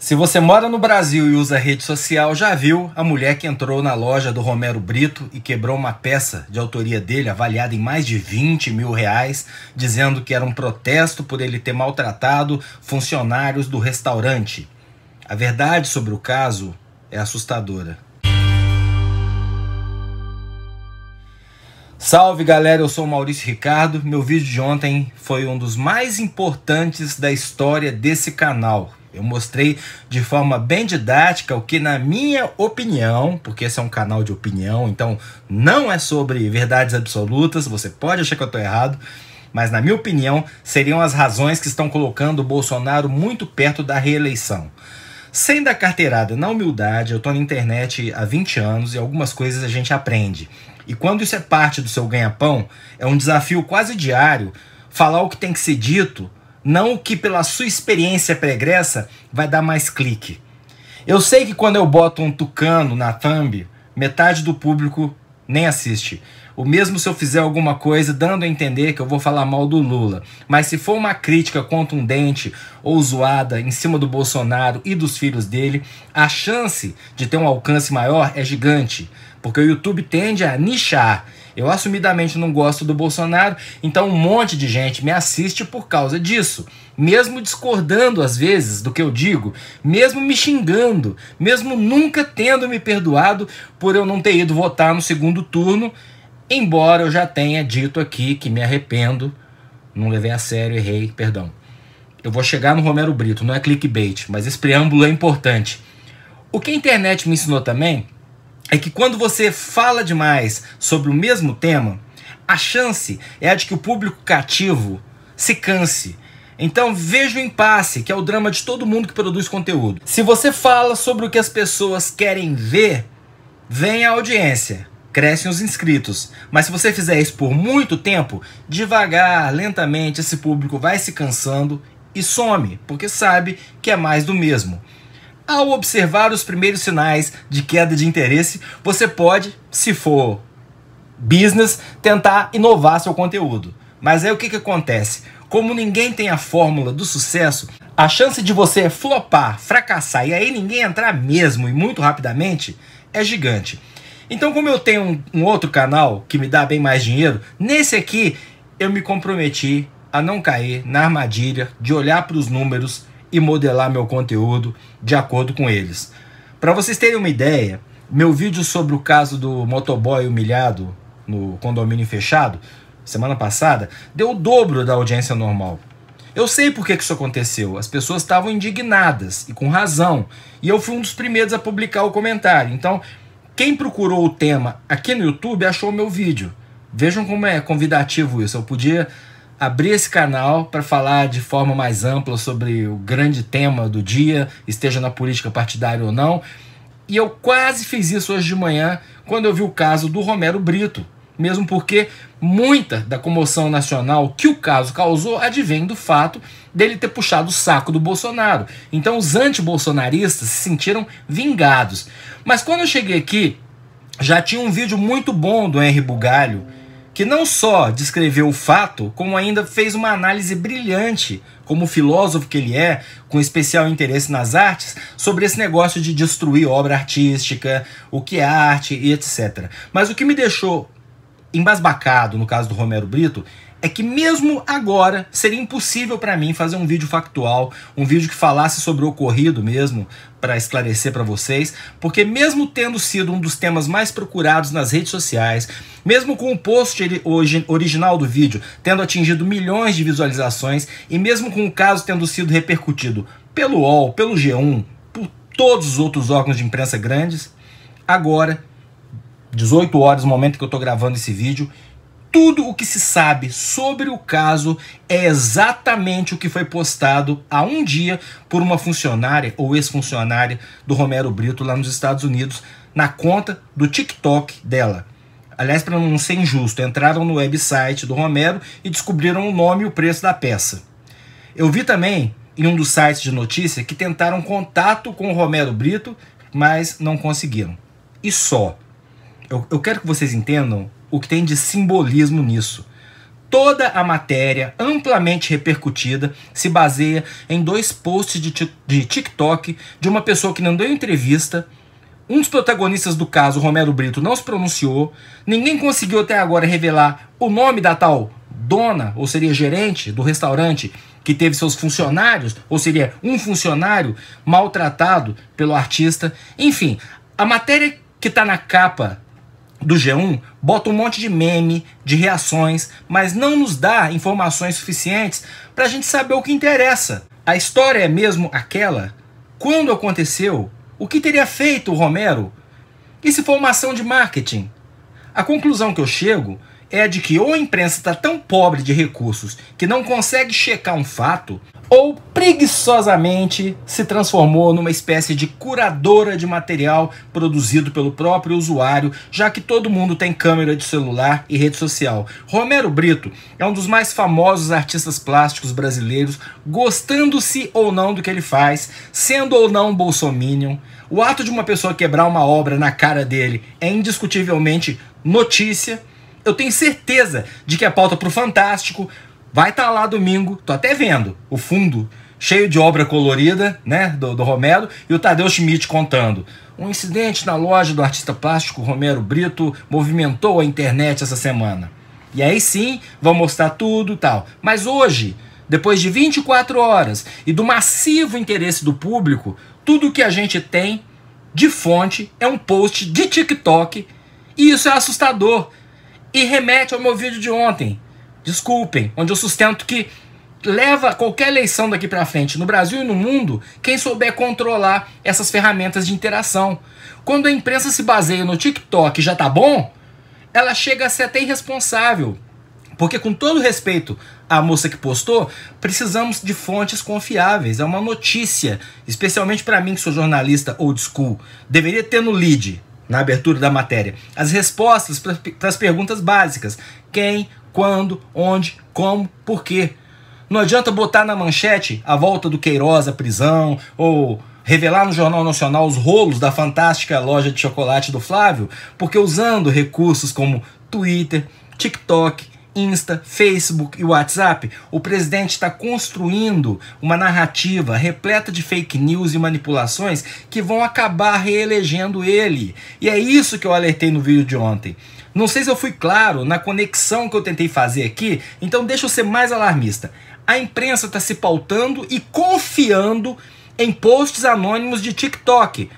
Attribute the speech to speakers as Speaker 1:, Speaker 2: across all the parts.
Speaker 1: Se você mora no Brasil e usa rede social, já viu a mulher que entrou na loja do Romero Brito e quebrou uma peça de autoria dele, avaliada em mais de 20 mil reais, dizendo que era um protesto por ele ter maltratado funcionários do restaurante. A verdade sobre o caso é assustadora. Salve galera, eu sou Maurício Ricardo. Meu vídeo de ontem foi um dos mais importantes da história desse canal. Eu mostrei de forma bem didática o que, na minha opinião, porque esse é um canal de opinião, então não é sobre verdades absolutas, você pode achar que eu estou errado, mas na minha opinião seriam as razões que estão colocando o Bolsonaro muito perto da reeleição. Sem dar carteirada na humildade, eu estou na internet há 20 anos e algumas coisas a gente aprende. E quando isso é parte do seu ganha-pão, é um desafio quase diário falar o que tem que ser dito não que pela sua experiência pregressa vai dar mais clique. Eu sei que quando eu boto um tucano na thumb, metade do público nem assiste. O mesmo se eu fizer alguma coisa dando a entender que eu vou falar mal do Lula. Mas se for uma crítica contundente ou zoada em cima do Bolsonaro e dos filhos dele, a chance de ter um alcance maior é gigante. Porque o YouTube tende a nichar eu assumidamente não gosto do Bolsonaro, então um monte de gente me assiste por causa disso. Mesmo discordando às vezes do que eu digo, mesmo me xingando, mesmo nunca tendo me perdoado por eu não ter ido votar no segundo turno, embora eu já tenha dito aqui que me arrependo, não levei a sério, errei, perdão. Eu vou chegar no Romero Brito, não é clickbait, mas esse preâmbulo é importante. O que a internet me ensinou também é que quando você fala demais sobre o mesmo tema, a chance é a de que o público cativo se canse. Então veja o impasse, que é o drama de todo mundo que produz conteúdo. Se você fala sobre o que as pessoas querem ver, vem a audiência, crescem os inscritos. Mas se você fizer isso por muito tempo, devagar, lentamente, esse público vai se cansando e some, porque sabe que é mais do mesmo. Ao observar os primeiros sinais de queda de interesse, você pode, se for business, tentar inovar seu conteúdo. Mas aí o que, que acontece? Como ninguém tem a fórmula do sucesso, a chance de você flopar, fracassar e aí ninguém entrar mesmo e muito rapidamente é gigante. Então, como eu tenho um, um outro canal que me dá bem mais dinheiro, nesse aqui eu me comprometi a não cair na armadilha de olhar para os números e modelar meu conteúdo de acordo com eles. Para vocês terem uma ideia, meu vídeo sobre o caso do motoboy humilhado no condomínio fechado, semana passada, deu o dobro da audiência normal. Eu sei por que isso aconteceu. As pessoas estavam indignadas e com razão. E eu fui um dos primeiros a publicar o comentário. Então, quem procurou o tema aqui no YouTube achou meu vídeo. Vejam como é convidativo isso. Eu podia abrir esse canal para falar de forma mais ampla sobre o grande tema do dia, esteja na política partidária ou não. E eu quase fiz isso hoje de manhã quando eu vi o caso do Romero Brito, mesmo porque muita da comoção nacional que o caso causou advém do fato dele ter puxado o saco do Bolsonaro. Então os anti-bolsonaristas se sentiram vingados. Mas quando eu cheguei aqui, já tinha um vídeo muito bom do Henry Bugalho que não só descreveu o fato, como ainda fez uma análise brilhante, como filósofo que ele é, com especial interesse nas artes, sobre esse negócio de destruir obra artística, o que é arte e etc. Mas o que me deixou embasbacado no caso do Romero Brito é que mesmo agora seria impossível para mim fazer um vídeo factual, um vídeo que falasse sobre o ocorrido mesmo, para esclarecer para vocês, porque mesmo tendo sido um dos temas mais procurados nas redes sociais, mesmo com o post original do vídeo tendo atingido milhões de visualizações e mesmo com o caso tendo sido repercutido pelo UOL, pelo G1, por todos os outros órgãos de imprensa grandes, agora 18 horas no momento que eu estou gravando esse vídeo, tudo o que se sabe sobre o caso é exatamente o que foi postado há um dia por uma funcionária ou ex-funcionária do Romero Brito lá nos Estados Unidos na conta do TikTok dela. Aliás, para não ser injusto, entraram no website do Romero e descobriram o nome e o preço da peça. Eu vi também em um dos sites de notícia que tentaram contato com o Romero Brito, mas não conseguiram. E só. Eu, eu quero que vocês entendam o que tem de simbolismo nisso. Toda a matéria, amplamente repercutida, se baseia em dois posts de, de TikTok de uma pessoa que não deu entrevista. Um dos protagonistas do caso, Romero Brito, não se pronunciou. Ninguém conseguiu até agora revelar o nome da tal dona, ou seria gerente do restaurante que teve seus funcionários, ou seria um funcionário maltratado pelo artista. Enfim, a matéria que está na capa do G1 bota um monte de meme, de reações, mas não nos dá informações suficientes para a gente saber o que interessa. A história é mesmo aquela? Quando aconteceu? O que teria feito o Romero? E se for uma ação de marketing? A conclusão que eu chego é de que ou a imprensa está tão pobre de recursos que não consegue checar um fato, ou preguiçosamente se transformou numa espécie de curadora de material produzido pelo próprio usuário, já que todo mundo tem câmera de celular e rede social. Romero Brito é um dos mais famosos artistas plásticos brasileiros, gostando-se ou não do que ele faz, sendo ou não bolsominion. O ato de uma pessoa quebrar uma obra na cara dele é indiscutivelmente notícia eu tenho certeza de que a pauta pro Fantástico vai estar tá lá domingo. Tô até vendo o fundo cheio de obra colorida, né, do, do Romero, e o Tadeu Schmidt contando. Um incidente na loja do artista plástico Romero Brito movimentou a internet essa semana. E aí sim, vão mostrar tudo tal. Mas hoje, depois de 24 horas e do massivo interesse do público, tudo que a gente tem de fonte é um post de TikTok. E isso é assustador, e remete ao meu vídeo de ontem. Desculpem, onde eu sustento que leva qualquer eleição daqui para frente no Brasil e no mundo quem souber controlar essas ferramentas de interação. Quando a imprensa se baseia no TikTok já tá bom, ela chega a ser até irresponsável. Porque com todo respeito à moça que postou, precisamos de fontes confiáveis. É uma notícia, especialmente para mim que sou jornalista old school. Deveria ter no lead na abertura da matéria, as respostas para as perguntas básicas: quem, quando, onde, como, por quê. Não adianta botar na manchete a volta do Queiroz à prisão ou revelar no Jornal Nacional os rolos da fantástica loja de chocolate do Flávio, porque usando recursos como Twitter, TikTok, Insta, Facebook e WhatsApp, o presidente está construindo uma narrativa repleta de fake news e manipulações que vão acabar reelegendo ele. E é isso que eu alertei no vídeo de ontem. Não sei se eu fui claro na conexão que eu tentei fazer aqui, então deixa eu ser mais alarmista. A imprensa está se pautando e confiando em posts anônimos de TikTok.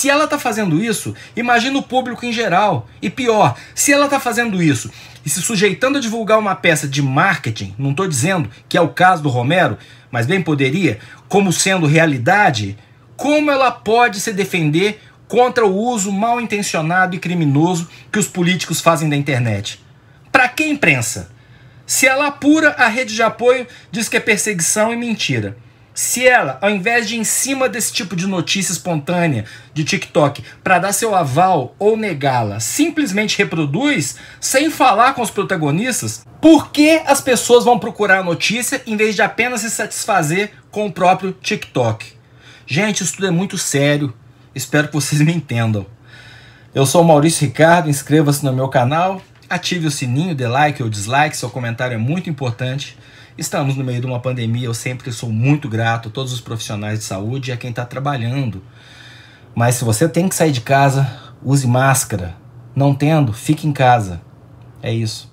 Speaker 1: Se ela está fazendo isso, imagina o público em geral. E pior, se ela está fazendo isso e se sujeitando a divulgar uma peça de marketing, não estou dizendo que é o caso do Romero, mas bem poderia, como sendo realidade, como ela pode se defender contra o uso mal intencionado e criminoso que os políticos fazem da internet? Para que imprensa? Se ela apura, a rede de apoio diz que é perseguição e mentira. Se ela, ao invés de em cima desse tipo de notícia espontânea de TikTok, para dar seu aval ou negá-la, simplesmente reproduz, sem falar com os protagonistas, por que as pessoas vão procurar a notícia em vez de apenas se satisfazer com o próprio TikTok? Gente, isso tudo é muito sério. Espero que vocês me entendam. Eu sou Maurício Ricardo, inscreva-se no meu canal, ative o sininho, dê like ou dislike, seu comentário é muito importante. Estamos no meio de uma pandemia, eu sempre sou muito grato a todos os profissionais de saúde e a quem está trabalhando. Mas se você tem que sair de casa, use máscara. Não tendo, fique em casa. É isso.